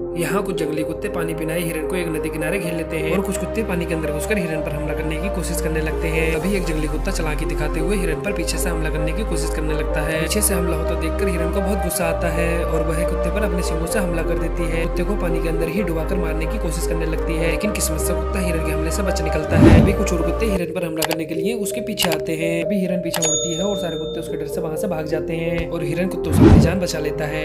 यहाँ कुछ जंगली कुत्ते पानी पिनाए हिरन को एक नदी किनारे घेर लेते हैं और कुछ कुत्ते पानी के अंदर घुसकर हिरन पर हमला करने की कोशिश करने लगते हैं। अभी एक जंगली कुत्ता चलाकी दिखाते हुए हिरण पर पीछे से हमला करने की कोशिश करने लगता है। पीछे से हमला होता देखकर हिरण को बहुत गुस्सा आता है और वह कुत्ते पर अपने सिंगों से हमला कर देती है। कुत्ते को पानी के अंदर ही डुबाकर मारने की कोशिश करने लगती है, लेकिन किस्मत से कुत्ता हिरण के हमले से बच निकलता है। अभी कुछ और कुत्ते हिरन पर हमला करने के लिए उसके पीछे आते हैं। अभी हिरन पीछे मुड़ती है और सारे कुत्ते उसके डर से वहाँ से भाग जाते हैं और हिरण कुत्तों से अपनी जान बचा लेता है।